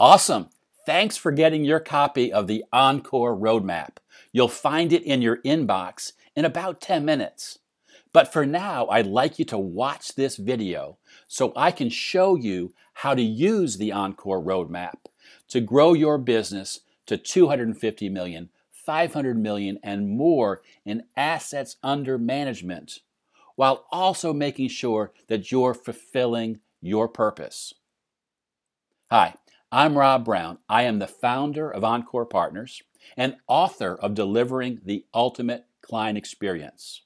Awesome. Thanks for getting your copy of the Encore Roadmap. You'll find it in your inbox in about 10 minutes. But for now, I'd like you to watch this video so I can show you how to use the Encore Roadmap to grow your business to 250 million, 500 million, and more in assets under management, while also making sure that you're fulfilling your purpose. Hi, I'm Rob Brown. I am the founder of Encore Partners and author of Delivering the Ultimate Client Experience.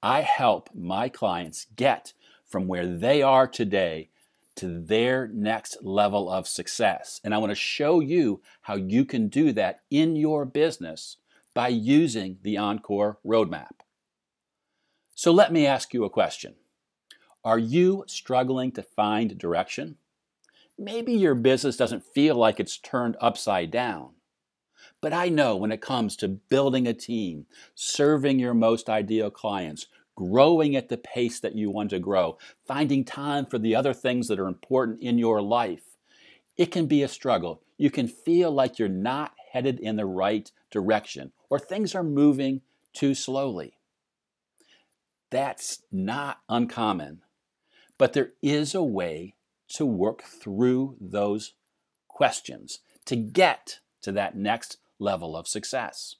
I help my clients get from where they are today to their next level of success. And I want to show you how you can do that in your business by using the Encore Roadmap. So let me ask you a question Are you struggling to find direction? Maybe your business doesn't feel like it's turned upside down. But I know when it comes to building a team, serving your most ideal clients, growing at the pace that you want to grow, finding time for the other things that are important in your life, it can be a struggle. You can feel like you're not headed in the right direction or things are moving too slowly. That's not uncommon, but there is a way to work through those questions to get to that next level of success.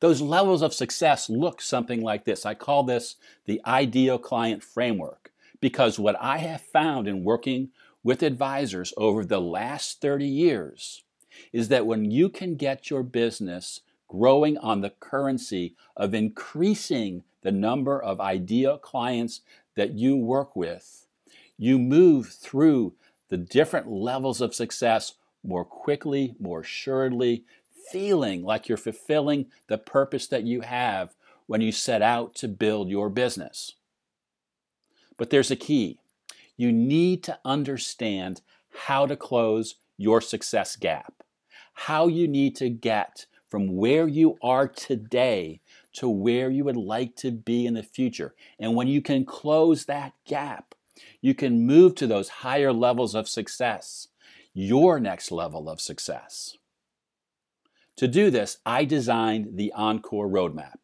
Those levels of success look something like this. I call this the ideal client framework because what I have found in working with advisors over the last 30 years is that when you can get your business growing on the currency of increasing the number of ideal clients that you work with, you move through the different levels of success more quickly, more assuredly, feeling like you're fulfilling the purpose that you have when you set out to build your business. But there's a key. You need to understand how to close your success gap, how you need to get from where you are today to where you would like to be in the future. And when you can close that gap, you can move to those higher levels of success, your next level of success. To do this, I designed the Encore Roadmap.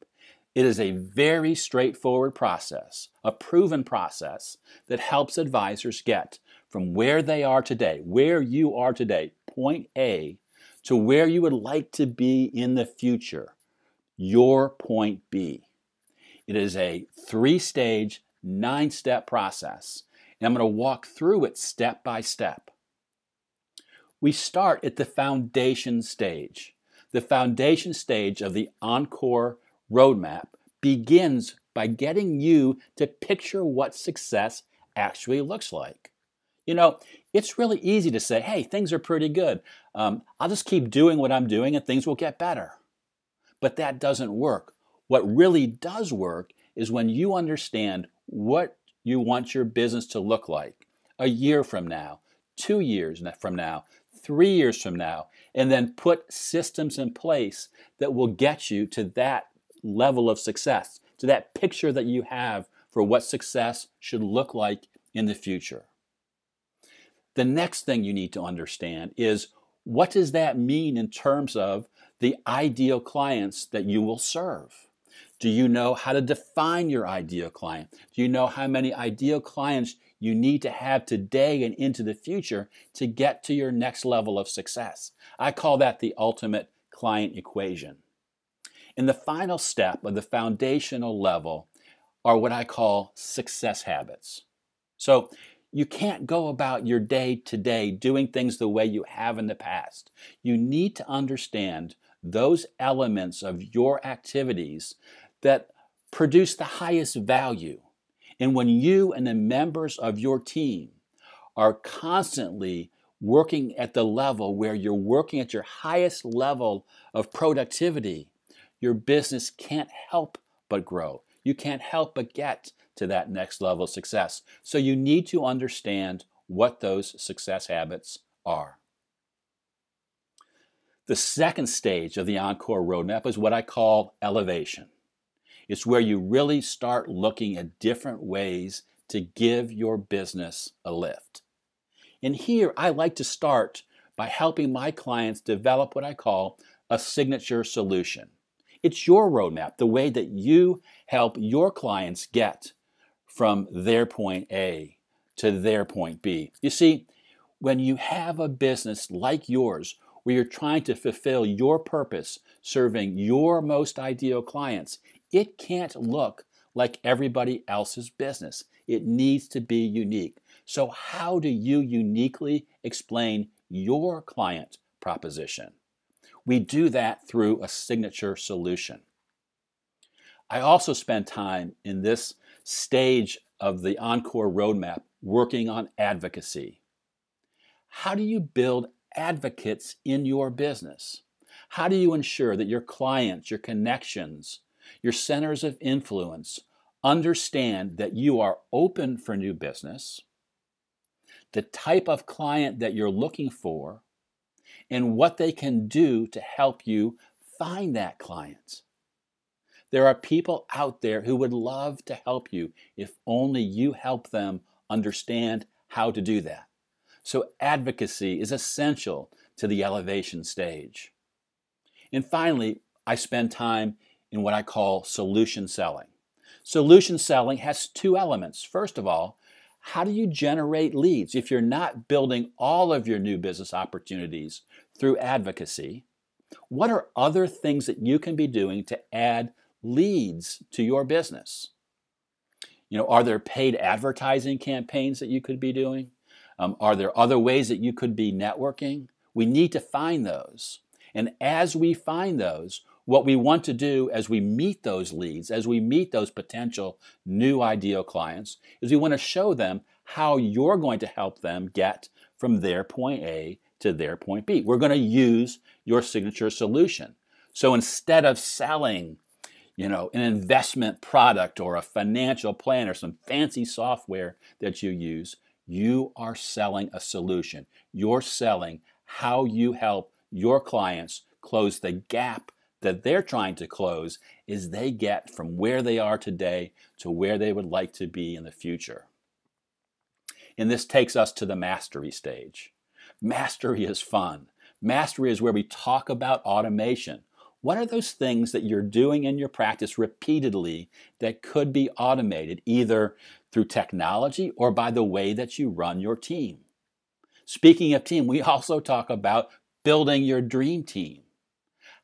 It is a very straightforward process, a proven process that helps advisors get from where they are today, where you are today, point A, to where you would like to be in the future, your point B. It is a three stage, nine step process and I'm going to walk through it step by step. We start at the foundation stage. The foundation stage of the Encore roadmap begins by getting you to picture what success actually looks like. You know, it's really easy to say, hey, things are pretty good. Um, I'll just keep doing what I'm doing and things will get better. But that doesn't work. What really does work is when you understand what you want your business to look like a year from now, two years from now, three years from now, and then put systems in place that will get you to that level of success, to that picture that you have for what success should look like in the future. The next thing you need to understand is what does that mean in terms of the ideal clients that you will serve? Do you know how to define your ideal client? Do you know how many ideal clients you need to have today and into the future to get to your next level of success? I call that the ultimate client equation. And the final step of the foundational level are what I call success habits. So you can't go about your day to day doing things the way you have in the past. You need to understand those elements of your activities that produce the highest value. And when you and the members of your team are constantly working at the level where you're working at your highest level of productivity, your business can't help but grow. You can't help but get to that next level of success. So you need to understand what those success habits are. The second stage of the Encore roadmap is what I call elevation. It's where you really start looking at different ways to give your business a lift. And here I like to start by helping my clients develop what I call a signature solution. It's your roadmap, the way that you help your clients get from their point A to their point B. You see, when you have a business like yours, where you're trying to fulfill your purpose, serving your most ideal clients, it can't look like everybody else's business. It needs to be unique. So, how do you uniquely explain your client proposition? We do that through a signature solution. I also spend time in this stage of the Encore roadmap working on advocacy. How do you build advocates in your business? How do you ensure that your clients, your connections, your centers of influence understand that you are open for new business, the type of client that you're looking for, and what they can do to help you find that client? There are people out there who would love to help you if only you help them understand how to do that. So, advocacy is essential to the elevation stage. And finally, I spend time in what I call solution selling. Solution selling has two elements. First of all, how do you generate leads? If you're not building all of your new business opportunities through advocacy, what are other things that you can be doing to add leads to your business? You know, are there paid advertising campaigns that you could be doing? Um, are there other ways that you could be networking? We need to find those. And as we find those, what we want to do as we meet those leads, as we meet those potential new ideal clients, is we want to show them how you're going to help them get from their point A to their point B. We're going to use your signature solution. So instead of selling, you know, an investment product or a financial plan or some fancy software that you use, you are selling a solution. You're selling how you help your clients close the gap that they're trying to close is they get from where they are today to where they would like to be in the future. And this takes us to the mastery stage. Mastery is fun. Mastery is where we talk about automation. What are those things that you're doing in your practice repeatedly that could be automated, either through technology or by the way that you run your team? Speaking of team, we also talk about building your dream team.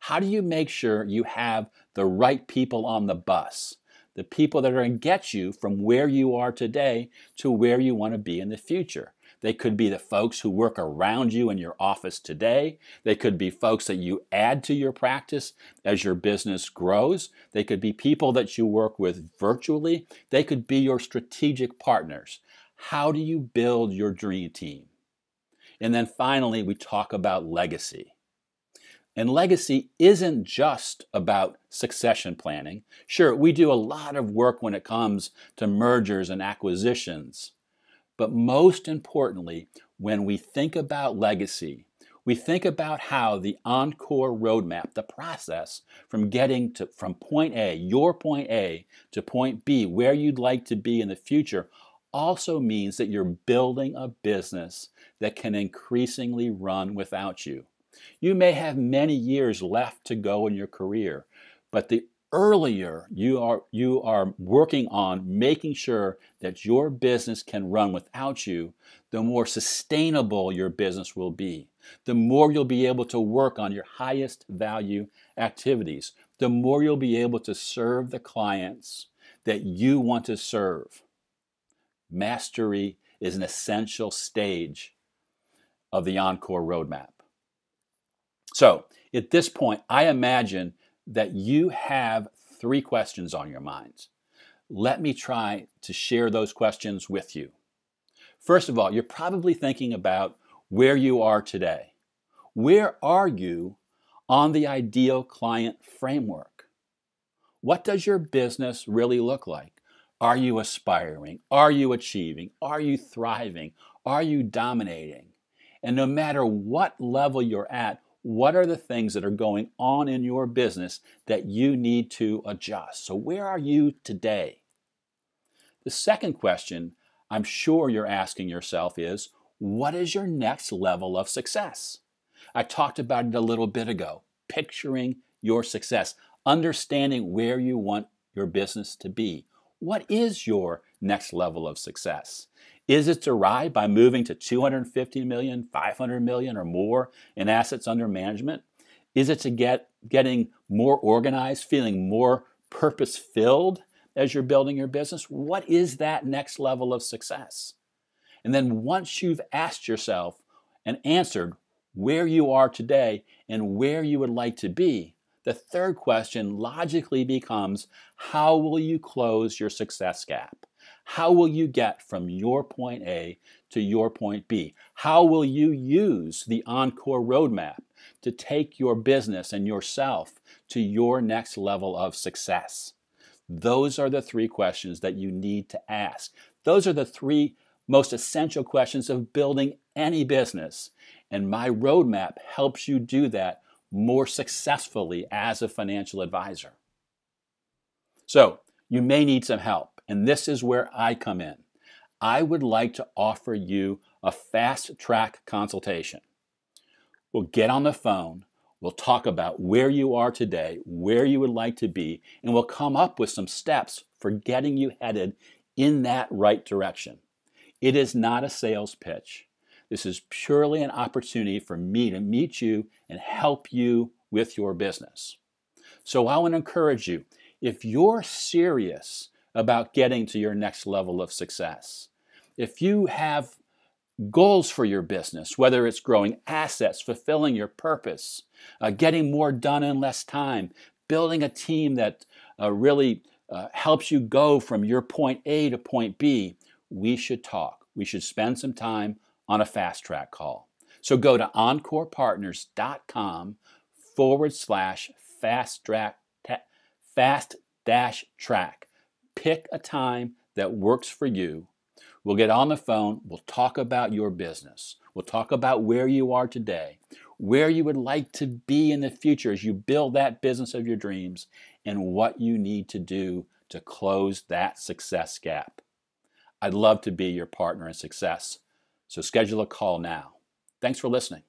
How do you make sure you have the right people on the bus? The people that are going to get you from where you are today to where you want to be in the future. They could be the folks who work around you in your office today. They could be folks that you add to your practice as your business grows. They could be people that you work with virtually. They could be your strategic partners. How do you build your dream team? And then finally, we talk about legacy. And legacy isn't just about succession planning. Sure, we do a lot of work when it comes to mergers and acquisitions. But most importantly, when we think about legacy, we think about how the Encore roadmap, the process from getting to from point A, your point A, to point B, where you'd like to be in the future, also means that you're building a business that can increasingly run without you. You may have many years left to go in your career, but the earlier you are you are working on making sure that your business can run without you, the more sustainable your business will be. The more you'll be able to work on your highest value activities, the more you'll be able to serve the clients that you want to serve. Mastery is an essential stage of the Encore roadmap. So, at this point, I imagine that you have three questions on your minds. Let me try to share those questions with you. First of all, you're probably thinking about where you are today. Where are you on the ideal client framework? What does your business really look like? Are you aspiring? Are you achieving? Are you thriving? Are you dominating? And no matter what level you're at, what are the things that are going on in your business that you need to adjust? So, where are you today? The second question I'm sure you're asking yourself is What is your next level of success? I talked about it a little bit ago. Picturing your success, understanding where you want your business to be. What is your next level of success? Is it arrive by moving to 250 million, 500 million or more in assets under management? Is it to get getting more organized, feeling more purpose filled as you're building your business? What is that next level of success? And then once you've asked yourself and answered where you are today and where you would like to be, the third question logically becomes how will you close your success gap? How will you get from your point A to your point B? How will you use the Encore roadmap to take your business and yourself to your next level of success? Those are the three questions that you need to ask. Those are the three most essential questions of building any business. And my roadmap helps you do that more successfully as a financial advisor. So, you may need some help, and this is where I come in. I would like to offer you a fast track consultation. We'll get on the phone, we'll talk about where you are today, where you would like to be, and we'll come up with some steps for getting you headed in that right direction. It is not a sales pitch. This is purely an opportunity for me to meet you and help you with your business. So I want to encourage you if you're serious about getting to your next level of success, if you have goals for your business, whether it's growing assets, fulfilling your purpose, uh, getting more done in less time, building a team that uh, really uh, helps you go from your point A to point B, we should talk. We should spend some time on a fast track call. So go to encorepartners.com forward slash fast track fast dash track. Pick a time that works for you. We'll get on the phone. We'll talk about your business. We'll talk about where you are today, where you would like to be in the future as you build that business of your dreams, and what you need to do to close that success gap. I'd love to be your partner in success. So schedule a call now. Thanks for listening.